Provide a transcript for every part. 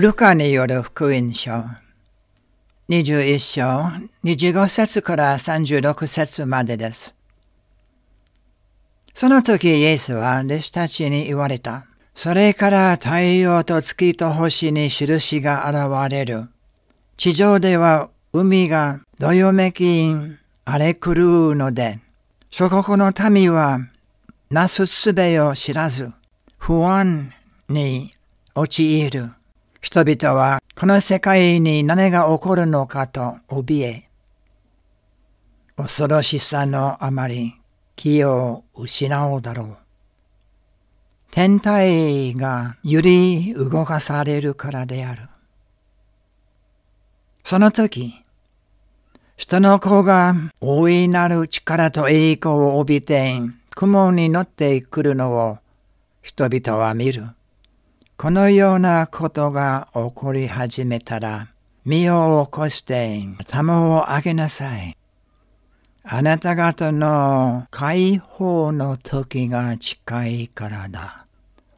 ルカによる福音書21章25節から36節までです。その時イエスは弟子たちに言われた。それから太陽と月と星に印が現れる。地上では海がどよめき荒れ狂うので、諸国の民はなすすべを知らず、不安に陥る。人々はこの世界に何が起こるのかと怯え、恐ろしさのあまり気を失うだろう。天体が揺り動かされるからである。その時、人の子が大いなる力と栄光を帯びて雲に乗ってくるのを人々は見る。このようなことが起こり始めたら、身を起こして玉をあげなさい。あなた方の解放の時が近いからだ。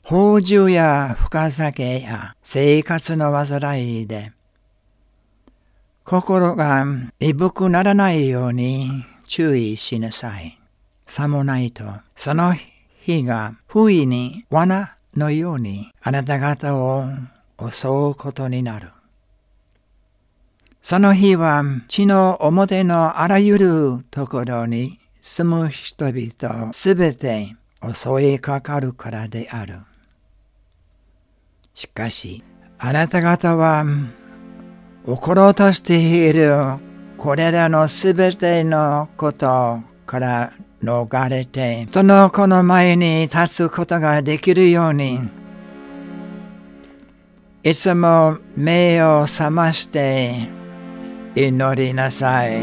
宝珠や深酒や生活の煩いで、心が鈍くならないように注意しなさい。さもないと、その日が不意に罠のようにあなた方を襲うことになる。その日は地の表のあらゆるところに住む人々すべて襲いかかるからである。しかし、あなた方は起ころうとしているこれらのすべてのことから逃れて、その子の前に立つことができるように、いつも目を覚まして祈りなさい。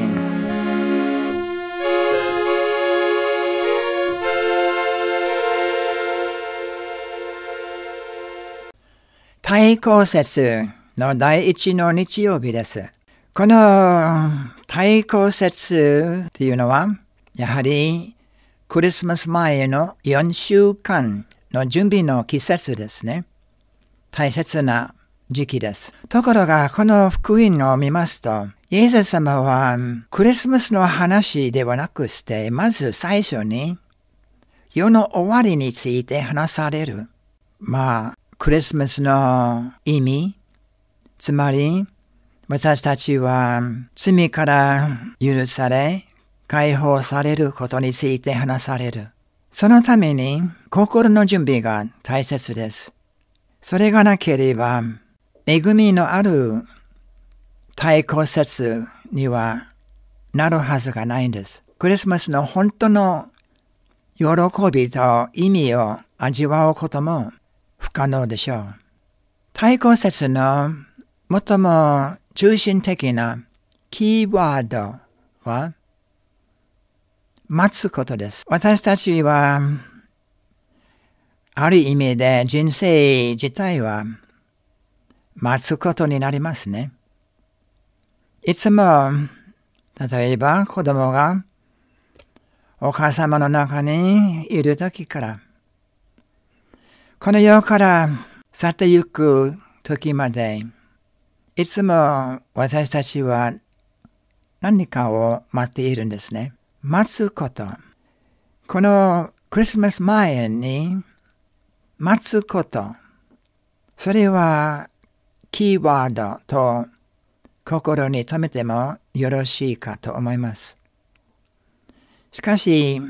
対抗節の第一の日曜日です。この対抗節っていうのは、やはりクリスマス前の4週間の準備の季節ですね。大切な時期です。ところが、この福音を見ますと、イエス様はクリスマスの話ではなくして、まず最初に世の終わりについて話される。まあ、クリスマスの意味、つまり、私たちは罪から許され、解放されることについて話される。そのために心の準備が大切です。それがなければ、恵みのある対抗説にはなるはずがないんです。クリスマスの本当の喜びと意味を味わうことも不可能でしょう。対抗説の最も中心的なキーワードは待つことです。私たちはある意味で人生自体は待つことになりますね。いつも例えば子供がお母様の中にいる時からこの世から去ってゆく時までいつも私たちは何かを待っているんですね。待つこと。このクリスマス前に待つこと。それはキーワードと心に留めてもよろしいかと思います。しかし、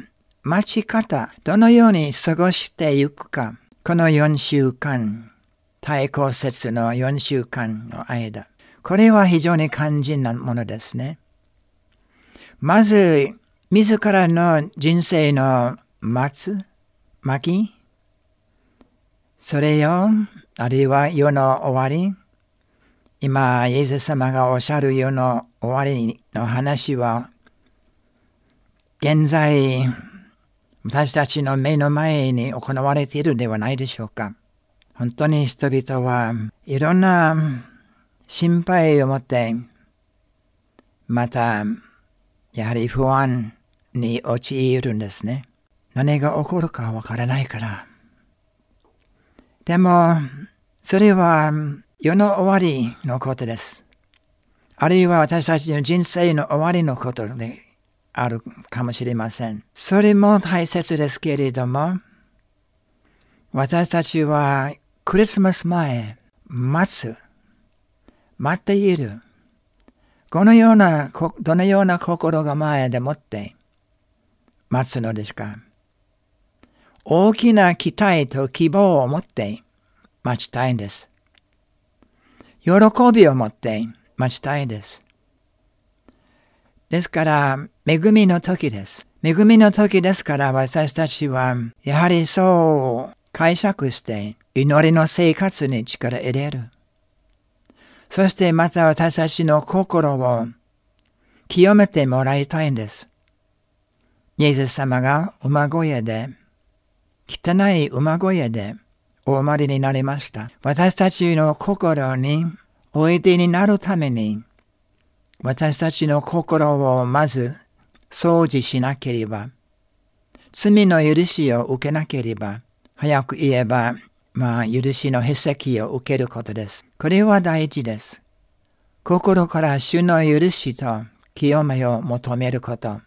待ち方、どのように過ごしていくか、この4週間、対抗節の4週間の間、これは非常に肝心なものですね。まず、自らの人生の待つ、巻き、それよ、あるいは世の終わり、今、イエス様がおっしゃる世の終わりの話は、現在、私たちの目の前に行われているではないでしょうか。本当に人々はいろんな心配を持って、また、やはり不安に陥るんですね。何が起こるかわからないから。でも、それは世の終わりのことです。あるいは私たちの人生の終わりのことであるかもしれません。それも大切ですけれども、私たちはクリスマス前、待つ、待っている。このような、どのような心が前でもって待つのですか？大きな期待と希望を持って待ちたいんです。喜びを持って待ちたいです。ですから、恵みの時です。恵みの時ですから私たちは、やはりそう解釈して祈りの生活に力を入れる。そしてまた私たちの心を清めてもらいたいんです。イエス様が馬小屋で、汚い馬小屋でお生まれになりました。私たちの心においでになるために、私たちの心をまず掃除しなければ、罪の許しを受けなければ、早く言えば、まあ、許しの筆跡を受けることです。これは大事です。心から主の許しと清めを求めること。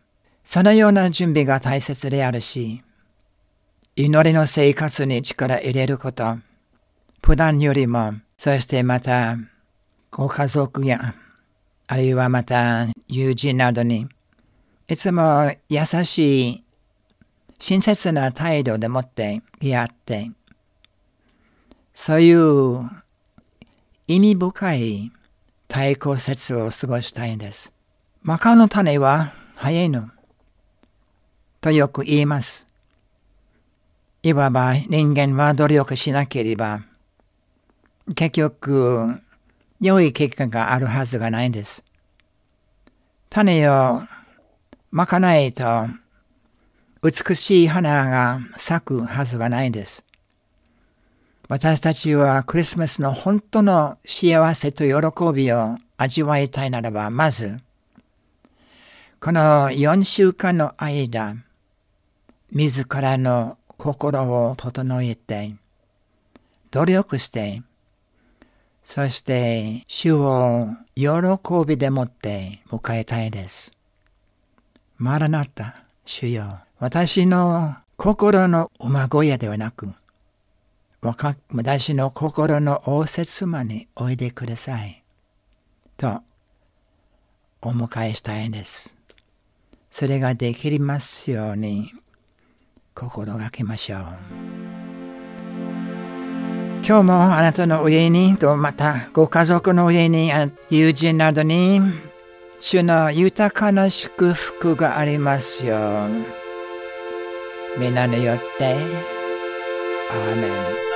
そのような準備が大切であるし、祈りの生活に力入れること、普段よりも、そしてまた、ご家族や、あるいはまた友人などに、いつも優しい、親切な態度でもってやって、そういう意味深い対抗説を過ごしたいんです。マカの種は早いの。とよく言います。いわば人間は努力しなければ、結局、良い結果があるはずがないんです。種をまかないと、美しい花が咲くはずがないんです。私たちはクリスマスの本当の幸せと喜びを味わいたいならば、まず、この4週間の間、自らの心を整えて、努力して、そして主を喜びでもって迎えたいです。まだなった、主よ。私の心の馬小屋ではなく、私の心の応接間においでください。と、お迎えしたいんです。それができますように心がけましょう。今日もあなたの家にとまたご家族の家に友人などに主の豊かな祝福がありますよう。皆によって、アーメン。